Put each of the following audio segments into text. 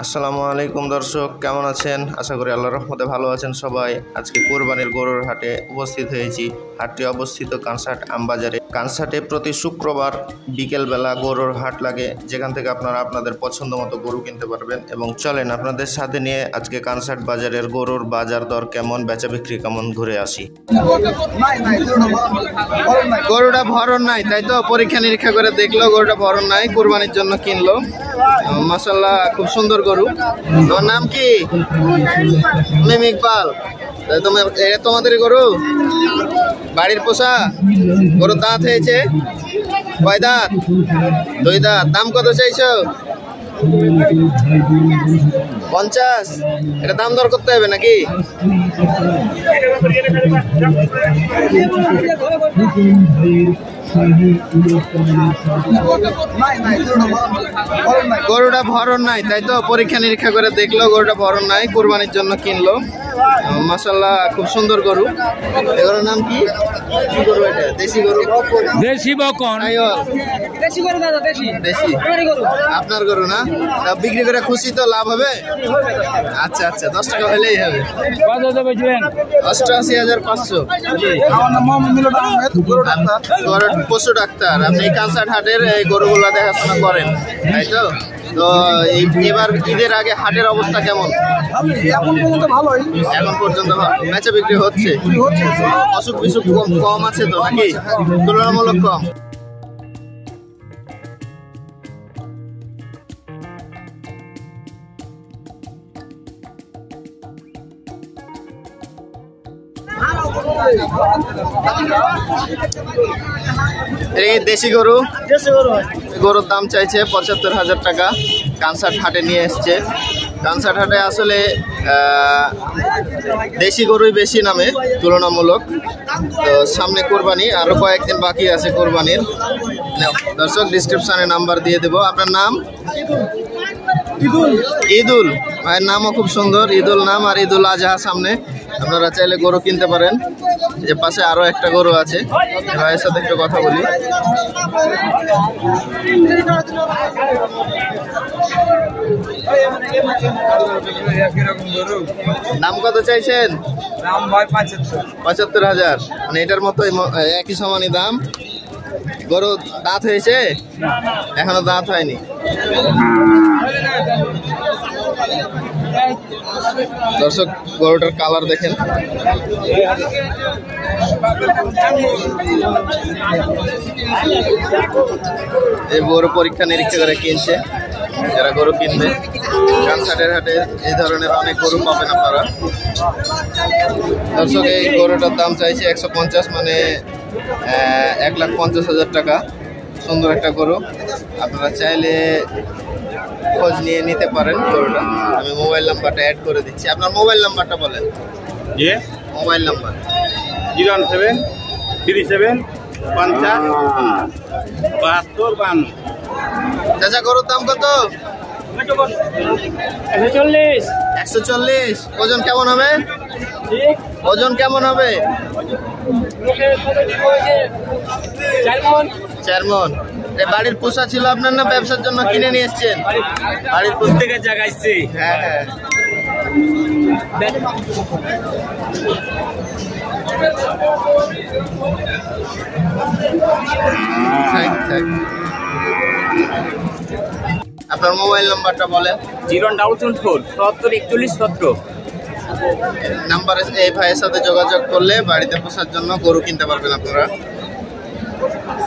আসসালামু আলাইকুম দর্শক, কেমন আছেন? আশা করি আল্লাহ রহমতে ভালো আছেন সবাই। আজকে কোরবানির গরুর হাটে উপস্থিত হয়েছি। হাটটি অবস্থিত কানসাট আমবাজারে। কানসাটে প্রতি শুক্রবার বিকেলবেলা গরুর হাট লাগে। যেখান থেকে আপনারা আপনাদের পছন্দ মতো গরু কিনতে পারবেন এবং চলেন আপনাদের সাথে নিয়ে আজকে কানসাট বাজারের গরুর বাজার দর কেমন বেচা বিক্রি কেমন ঘুরে আসি। গরুটা ভরণ নাই তাই তো পরীক্ষা নিরীক্ষা করে দেখল গরুটা ভরণ নাই কোরবানির জন্য কিনলো। মাসাল্লাহ খুব সুন্দর গরু। তোমার নাম কি? মিম ইকবাল। তাই তোমার তোমাদের গরু? বাড়ির পোষা, গরুর দাঁত হয়েছে। কয় দাঁত? দুই দাঁত। দাম কত চাইছো? পঞ্চাশ। এটা দাম দর করতে হবে নাকি? গরুটা ভরণ নাই তাই তো পরীক্ষা নিরীক্ষা করে দেখল গরুটা ভরণ নাই কোরবানির জন্য কিনলো। মাসাল্লাহ খুব সুন্দর গরু। এগুলোর নাম কি? গরু এটা? দেশি গরু? দেশি বকন। দেশি গরু দাদা দেশি। দেশি? আপনার গরু না? বিক্রি করে খুশি তো লাভ হবে? আচ্ছা আচ্ছা দশ টাকা হলেই হবে। অষ্টআশি হাজার পাঁচশো। আমার পশু ডাক্তার। আপনি কালসার হাটের এই গরুগুলো দেখাশোনা করেন তাই তো? তো এবার ঈদের আগে হাটের অবস্থা কেমন? এখন পর্যন্ত ভালোই। এখন পর্যন্ত বেচা বিক্রি হচ্ছে? হচ্ছে। অসুখ বিসুখ কম কম আছে তো নাকি? তুলনামূলক কম? দেশি গরু? দেশি গরু গরুর দাম চাইছে পঁচাত্তর হাজার টাকা। কানসার হাটে নিয়ে এসছে। কানসার হাটে আসলে দেশি গরুই বেশি নামে তুলনামূলক। তো সামনে কোরবানি আরও কয়েকদিন বাকি আছে কোরবানির। দর্শক ডিসক্রিপশনে নাম্বার দিয়ে দেবো। আপনার নাম? ঈদুল। ভাইয়ের নামও খুব সুন্দর। ঈদুল নাম আর ঈদুল আজহা সামনে। আপনারা চাইলে গরু কিনতে পারেন। যে পাশে আরও একটা গরু আছে। ভাইয়ের সাথে একটু কথা বলি। দাম কত চাইছেন? পঁচাত্তর। হাজার। মানে এটার মতোই ম- একই সমানই দাম। গরু দাঁত হয়েছে? এখনও দাঁত হয়নি। দর্শক, গরুটার কালার দেখেন। এই গরু পরীক্ষা নিরীক্ষা করে কিনছে, যারা গরু কিনবে। কানসাটের হাটে এই ধরনের অনেক গরু পাবেন আপনারা। দর্শক, এই গরুটার দাম চাইছে একশো পঞ্চাশ মানে এক লাখ পঞ্চাশ হাজার টাকা। সুন্দর একটা গরু। আপনারা চাইলে খোঁজ নিয়ে নিতে পারেন গরুটা আমি মোবাইল নাম্বারটা অ্যাড করে দিচ্ছি। আপনার মোবাইল নাম্বারটা বলেন। যে mobile number. Zero one seven three seven পঞ্চাশ বাহাত্তর বান্ন চাচা গরুর দাম কত? একশো চল্লিশ। একশো চল্লিশ। ওজন কেমন হবে? ওজন কেমন হবে? চার মন। বাড়ির পোষা ছিল আপনার না ব্যবসার জন্য কিনে নিয়ে এসছেন? বাড়ির প্রত্যেকের জাগাইছি হ্যাঁ হ্যাঁ। থাক। আপনার মোবাইল নাম্বারটা বলেন। জিরো ডাবল সেভেন ফোর সত্তর একচল্লিশ সতেরো নাম্বারে এই ভাইয়ের সাথে যোগাযোগ করলে বাড়িতে পোষার জন্য গরু কিনতে পারবেন আপনারা।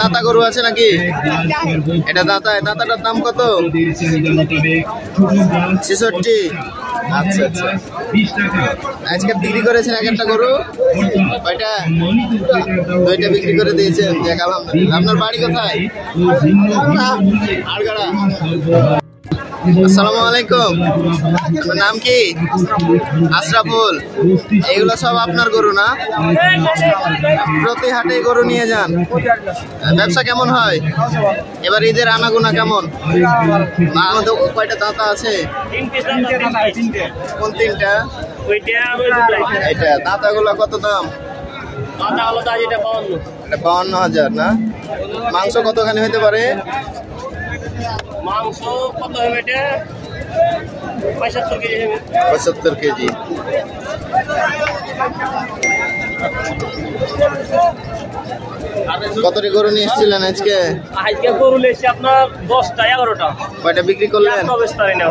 দাতা গরু আছে নাকি? এটা দাতা দাতাটার দাম কত? ছেষট্টি। আচ্ছা আচ্ছা। আজকে বিক্রি করেছেন গরু? ওইটা দুইটা বিক্রি করে আপনার বাড়ি কোথায়? আড়গাড়া। আসসালামু আলাইকুম। আপনার নাম কি? আশরাফুল। এগুলো সব আপনার গরু না? প্রতি হাটে গরু নিয়ে যান। ব্যবসা কেমন হয়? এবার ঈদের আনাগোনা কেমন? আমাদের কয়টা দাঁতা আছে? কোন তিনটা? এটা দাঁতাগুলো কত দাম? বাউন্ন হাজার না? মাংস কতখানি হতে পারে? মাংস কত হবে এটা? পঁচাত্তর কেজি হবে। পঁচাত্তর কেজি। কতটি গরু নিয়ে এসেছিলেন আজকে? আজকে গরু লেছি আপনার দশটা এগারোটা। কয়টা বিক্রি করলেন? না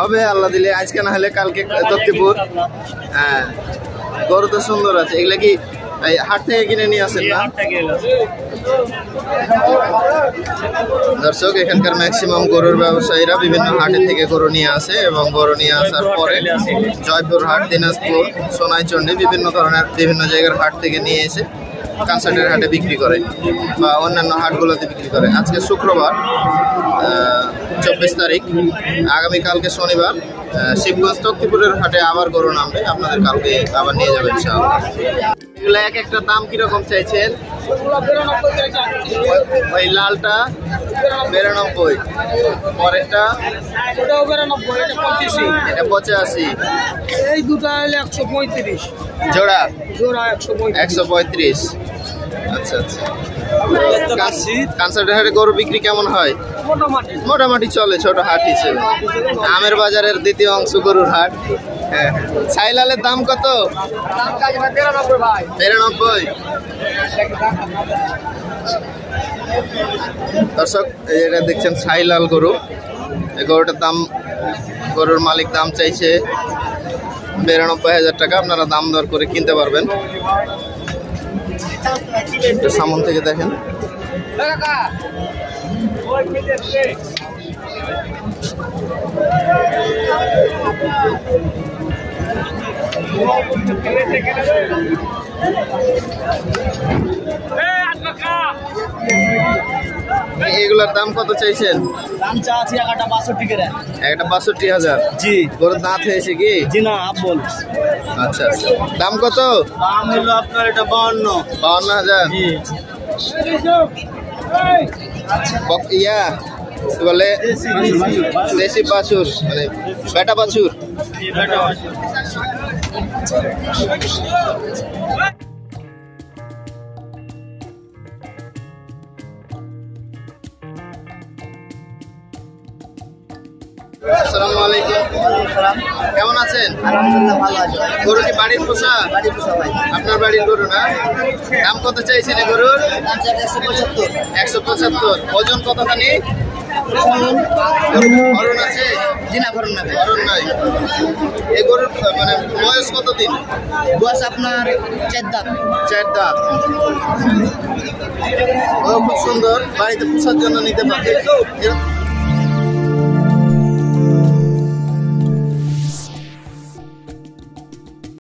হবে আল্লাহ দিলে। আজকে না হলে কালকে দত্তিপুর হ্যাঁ। গরু তো সুন্দর আছে। এগুলা কি হাট থেকে কিনে নিয়ে আসেন না। দর্শক এখানকার ম্যাক্সিমাম গরুর ব্যবসায়ীরা বিভিন্ন হাটের থেকে গরু নিয়ে আসে এবং গরু নিয়ে আসার পরে জয়পুর হাট দিনাজপুর সোনাইচন্ডী বিভিন্ন ধরনের বিভিন্ন জায়গার হাট থেকে নিয়ে এসে কানসার্টের হাটে বিক্রি করে বা অন্যান্য হাটগুলোতে বিক্রি করে। আজকে শুক্রবার চব্বিশ তারিখ আগামীকালকে শনিবার শিবগঞ্জ তক্তিপুরের হাটে আবার গরু নামবে। আপনাদের কালকে আবার নিয়ে যাবেন ইনশাআল্লাহ। এগুলো এক একটা দাম কীরকম চাইছেন? ওই- ওই লালটা বিরানব্বই। পরেরটা? ওটাও বেরানব্বই এটা পঁচিশে। এটা পঁচাশি। এই দুটো হলে একশো পঁয়ত্রিশ। জোড়া? জোড়া একশো একশো পঁয়ত্রিশ। আচ্ছা আচ্ছা। গরু বিক্রি কেমন হয়? মোটামুটি। চলে ছোট হাট হিসেবে। আমের বাজারের দ্বিতীয় অংশ গরুর হাট। হ্যাঁ সাইলালের দাম কত? বিরানব্বই দর্শক এটা দেখছেন সাইলাল গরু। এই গরুটার দাম, গরুর মালিক দাম চাইছে বিরানব্বই হাজার টাকা। আপনারা দাম দর করে কিনতে পারবেন। সামন থেকে দেখেন। এগুলোর দাম কত চাইছেন? দাম চা আছে এগারোটা বাষট্টি করে। একটা বাষট্টি হাজার? জি। গরুর দাঁত হয়েছে কি? জি না বল। আচ্ছা আচ্ছা। দাম কত? দাম হলো আপনার এটা বাউন্ন। বাউন্ন হাজার? জি। ইয়া বলে? দেশি বাছুর। মানে বেটা বাছুর। আসসালামু আলাইকুম। কেমন আছেন? আলহামদুলিল্লাহ ভালো আছে। গরু কি বাড়ির পোষা? বাড়ি পোষা ভাই। আপনার বাড়ির গরু না? দাম কত চাইছেন গরুর? একশো পঁচাত্তর। একশো পঁচাত্তর। ওজন কতখানি? অরুণ আছে? জি না অরুণ নাই। এই গরুর মানে বয়স কতদিন? বয়স আপনার চার দাম চার দাঁত। খুব সুন্দর। বাড়িতে পোষার জন্য নিতে পারবে।